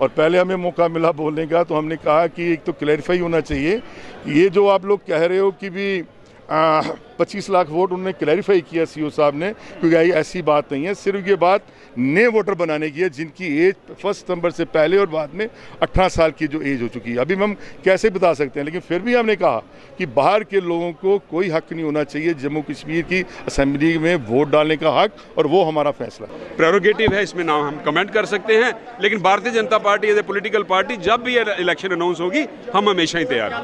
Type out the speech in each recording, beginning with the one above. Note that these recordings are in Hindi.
और पहले हमें मौका मिला बोलने का तो हमने कहा कि एक तो क्लैरिफाई होना चाहिए ये जो आप लोग कह रहे हो कि भी पच्चीस लाख वोट उन्होंने क्लैरिफाई किया सीओ साहब ने क्योंकि ऐसी बात नहीं है। सिर्फ़ ये बात नए वोटर बनाने की है जिनकी एज फ़र्स्ट सितंबर से पहले और बाद में अठारह साल की जो एज हो चुकी है। अभी हम कैसे बता सकते हैं? लेकिन फिर भी हमने कहा कि बाहर के लोगों को कोई हक नहीं होना चाहिए जम्मू कश्मीर की असम्बली में वोट डालने का हक और वो हमारा फैसला प्रेरोगेटिव है इसमें ना हम कमेंट कर सकते हैं लेकिन Bharatiya Janata Party as a political party जब भी इलेक्शन अनाउंस होगी हम हमेशा ही तैयार हैं।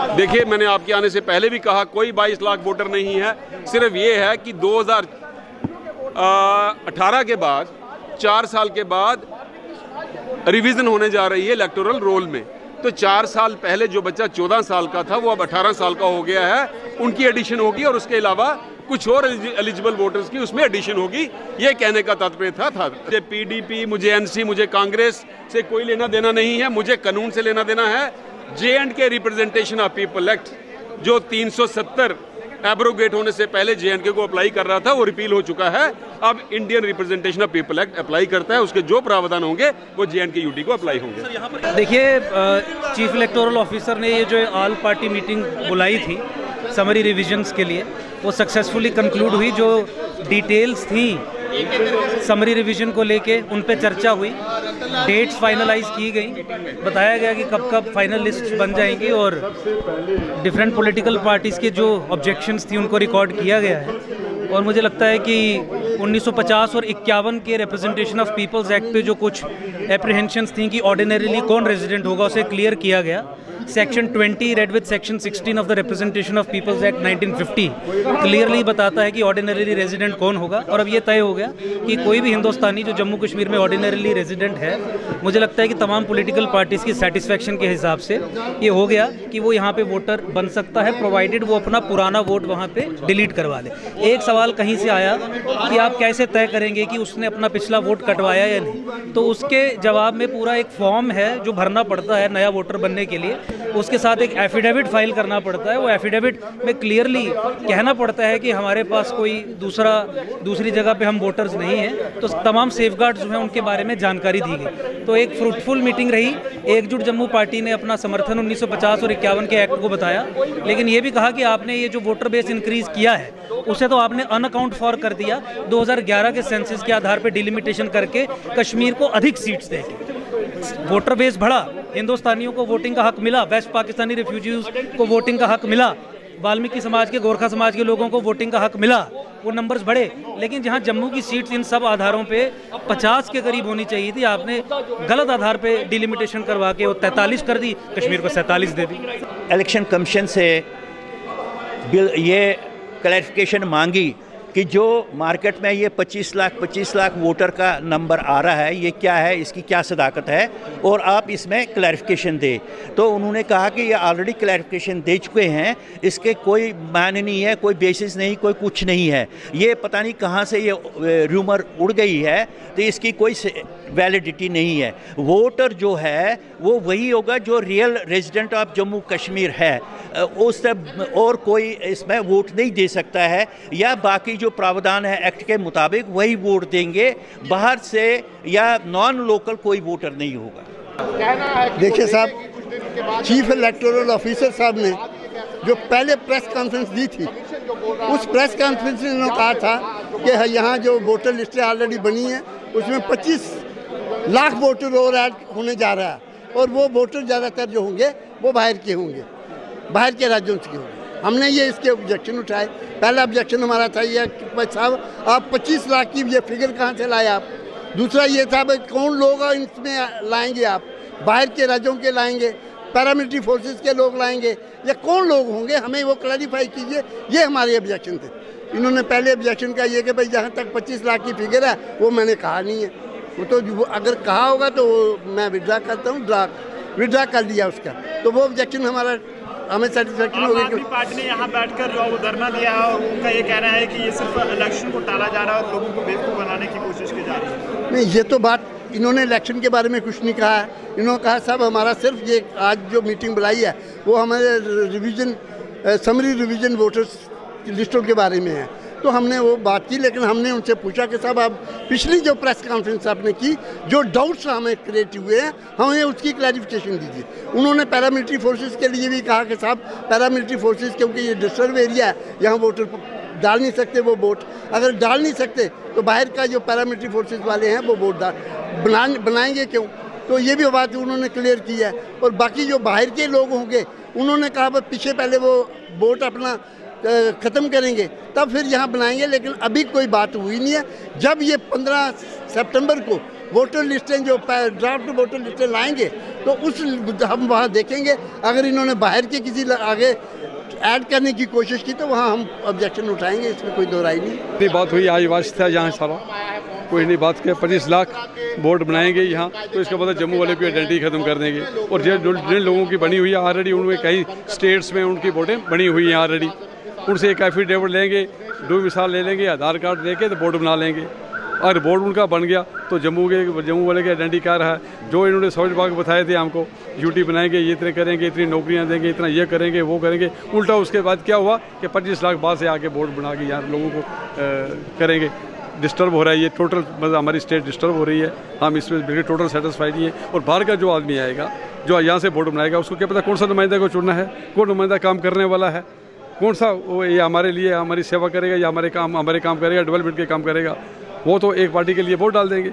देखिए, मैंने आपके आने से पहले भी कहा, कोई 22 लाख वोटर नहीं है। सिर्फ़ ये है कि 2018 के बाद, चार साल के बाद रिवीजन होने जा रही है इलेक्टोरल रोल में। तो चार साल पहले जो बच्चा चौदह साल का था, वो अब अठारह साल का हो गया है। उनकी एडिशन होगी और उसके अलावा कुछ और एलिजिबल वोटर्स की उसमें एडिशन होगी। ये कहने का तात्पर्य था था। मुझे पीडीपी मुझे एनसी मुझे कांग्रेस से कोई लेना देना नहीं है, मुझे कानून से लेना देना है। J and K representation of people act जो 370 एब्रोगेट होने से पहले जे एंड के को अप्लाई कर रहा था वो रिपील हो चुका है। अब Indian representation of people act apply करता है उसके जो प्रावधान होंगे वो जे एंड के यूटी को अप्लाई होंगे। देखिए चीफ इलेक्टोरल ऑफिसर ने ये जो ऑल पार्टी मीटिंग बुलाई थी समरी रिविजन्स के लिए वो सक्सेसफुली कंक्लूड हुई जो डिटेल्स थी समरी रिवीजन को लेके उन पे चर्चा हुई। डेट्स फाइनलाइज की गई। बताया गया कि कब कब फाइनल लिस्ट बन जाएँगी और डिफरेंट पॉलिटिकल पार्टीज़ के जो ऑब्जेक्शंस थी उनको रिकॉर्ड किया गया है। और मुझे लगता है कि 1950 और इक्यावन के रिप्रेजेंटेशन ऑफ़ पीपल्स एक्ट पे जो कुछ एप्रीहेंशंस थी कि ऑर्डिनरीली कौन रेजिडेंट होगा, उसे क्लियर किया गया। Section 20 read with section 16 of the representation of peoples act 1950 clearly बताता है कि ऑर्डिनरीली रेजिडेंट कौन होगा। और अब ये तय हो गया कि कोई भी हिंदुस्तानी जो जम्मू कश्मीर में ऑर्डिनरीली रेजिडेंट है, मुझे लगता है कि तमाम पोलिटिकल पार्टीज़ की सेटिस्फेक्शन के हिसाब से ये हो गया कि वो यहाँ पे वोटर बन सकता है प्रोवाइडेड वो अपना पुराना वोट वहाँ पे डिलीट करवा ले एक सवाल कहीं से आया कि आप कैसे तय करेंगे कि उसने अपना पिछला वोट कटवाया या नहीं? तो उसके जवाब में पूरा एक फॉर्म है जो भरना पड़ता है नया वोटर बनने के लिए। उसके साथ एक एफिडेविट फ़ाइल करना पड़ता है। वो एफिडेविट में क्लियरली कहना पड़ता है कि हमारे पास कोई दूसरा, दूसरी जगह पे हम वोटर्स नहीं हैं। तो तमाम सेफ़ जो हैं, उनके बारे में जानकारी दी गई। तो एक फ्रूटफुल मीटिंग रही। एकजुट जम्मू पार्टी ने अपना समर्थन 1950 और इक्यावन के एक्ट को बताया। लेकिन ये भी कहा कि आपने ये जो वोटर बेस इंक्रीज किया है, उसे तो आपने अनअकाउंट फॉर कर दिया। 2011 के सेंसिस के आधार पर डिलिमिटेशन करके कश्मीर को अधिक सीट्स दे वोटर बेस बढ़ा। हिंदुस्तानियों को वोटिंग का हक मिला वेस्ट पाकिस्तानी रिफ्यूजीज को वोटिंग का हक मिला, वाल्मीकि समाज के, गोरखा समाज के लोगों को वोटिंग का हक मिला। वो नंबर्स बढ़े, लेकिन जहाँ जम्मू की सीट्स इन सब आधारों पे 50 के करीब होनी चाहिए थी, आपने गलत आधार पे डिलिमिटेशन करवा के वो तैंतालीस कर दी, कश्मीर को सैंतालीस दे दी। इलेक्शन कमीशन से बिल ये क्लैरिफिकेशन मांगी कि जो मार्केट में ये 25 लाख 25 लाख वोटर का नंबर आ रहा है, ये क्या है, इसकी क्या सदाकत है, और आप इसमें क्लैरिफिकेशन दें। तो उन्होंने कहा कि ये ऑलरेडी क्लैरिफिकेशन दे चुके हैं, इसके कोई मायने नहीं है, कोई बेसिस नहीं, कोई कुछ नहीं है। ये पता नहीं कहाँ से ये रूमर उड़ गई है तो इसकी कोई वैलिडिटी नहीं है। वोटर जो है, वो वही होगा जो real resident of Jammu Kashmir है। उस और कोई इसमें वोट नहीं दे सकता है, या बाकी जो प्रावधान है एक्ट के मुताबिक वही वोट देंगे। बाहर से या नॉन लोकल कोई वोटर नहीं होगा। देखिए साहब चीफ इलेक्टोरल ऑफिसर साहब ने जो पहले प्रेस कॉन्फ्रेंस दी थी उस प्रेस कॉन्फ्रेंस में उन्होंने कहा था कि यहाँ जो वोटर लिस्टें ऑलरेडी बनी हैं उसमें 25 लाख वोटर और ऐड होने जा रहा है। और वो वोटर ज़्यादातर जो होंगे वो बाहर के होंगे बाहर के राज्यों से होंगे। हमने ये इसके ऑब्जेक्शन उठाए। पहला ऑब्जेक्शन हमारा था ये साहब, आप 25 लाख की ये फिगर कहाँ से लाए आप? दूसरा ये था भाई कौन लोग इसमें लाएँगे आप? बाहर के राज्यों के लाएँगे पैरामिलिट्री फोर्सेस के लोग लाएँगे, या कौन लोग होंगे? हमें वो क्लैरिफाई कीजिए। ये हमारे ऑब्जेक्शन थे। इन्होंने पहले ऑब्जेक्शन का ये कि भाई जहाँ तक 25 लाख की फिगर है, वो मैंने कहा नहीं है। वो तो अगर कहा होगा तो मैं विड्रा करता हूँ ड्रा विड्रा कर दिया उसका। तो वो ऑब्जेक्शन हमारा हमें सेटिस्फेक्शन होगी गई पार्टी ने यहाँ बैठकर जो धरना दिया है और उनका ये कहना है कि ये सिर्फ़ इलेक्शन को टाला जा रहा है और लोगों को बेवकूफ़ बनाने की कोशिश की जा रही है। नहीं ये तो बात इन्होंने इलेक्शन के बारे में कुछ नहीं कहा है। इन्होंने कहा सब हमारा सिर्फ़ ये आज जो मीटिंग बुलाई है वो हमारे रिविज़न समरी रिविज़न वोटर्स लिस्टों के बारे में है। तो हमने वो बात की, लेकिन हमने उनसे पूछा कि साहब, आप पिछली जो प्रेस कॉन्फ्रेंस आपने की, जो डाउट्स हमें क्रिएट हुए हैं, हमें उसकी क्लैरिफिकेशन दीजिए। उन्होंने पैरामिलिट्री फोर्सेज के लिए भी कहा कि साहब पैरामिलिट्री फोर्सेज क्योंकि ये डिस्टर्ब एरिया है, यहाँ वोटर डाल नहीं सकते वो वोट अगर डाल नहीं सकते तो बाहर का जो पैरामिलिट्री फोर्सेज वाले हैं, वो वोट डाल, बना, बनाएँगे क्यों? तो ये भी बात उन्होंने क्लियर की है। और बाकी जो बाहर के लोग होंगे, उन्होंने कहा पीछे पहले वो वोट अपना ख़त्म करेंगे, तब फिर यहाँ बनाएँगे, लेकिन अभी कोई बात हुई नहीं है। जब ये पंद्रह सितंबर को वोटर लिस्टें जो ड्राफ्ट वोटर लिस्टें लाएँगे तो उस हम वहाँ देखेंगे। अगर इन्होंने बाहर के किसी आगे ऐड करने की कोशिश की तो वहाँ हम ऑब्जेक्शन उठाएँगे, इसमें कोई दोहराई नहीं। बात हुई आज वास्ता यहाँ सारा। कोई नहीं, बात के पच्चीस लाख बोर्ड बनाएँगे यहाँ तो इसका मतलब जम्मू वाले की आइडेंटिटी खत्म कर देंगे। और जिन लोगों की बनी हुई है ऑलरेडी उनमें कई स्टेट्स में उनकी वोटें बनी हुई हैं ऑलरेडी उनसे एक एफिडेविट लेंगे दो मिसाल ले लेंगे आधार कार्ड लेके तो बोर्ड बना लेंगे। अगर बोर्ड उनका बन गया तो जम्मू के जम्मू वाले के आइडेंटिटी कार्ड है। जो इन्होंने सौज बाग बताए थे हमको यूटी बनाएँगे ये इतने करेंगे इतनी नौकरियाँ देंगे इतना ये करेंगे वो करेंगे। उल्टा उसके बाद क्या हुआ कि पच्चीस लाख बाद से आके बोर्ड बना के यहाँ लोगों को आ, करेंगे। डिस्टर्ब हो रहा है ये टोटल मतलब हमारी स्टेट डिस्टर्ब हो रही है। हम इसमें बिल्कुल टोटल सेटिस्फाइड नहीं है। और बाहर का जो आदमी आएगा जो यहाँ से बोर्ड बनाएगा उसको क्या पता कौन सा नुमाइंदा को चुनना है कौन नुमाइंदा काम करने वाला है। कौन सा वो ये हमारे लिए, हमारी सेवा करेगा या हमारे काम हमारे काम करेगा डेवलपमेंट के काम करेगा, वो तो एक पार्टी के लिए वोट डाल देंगे।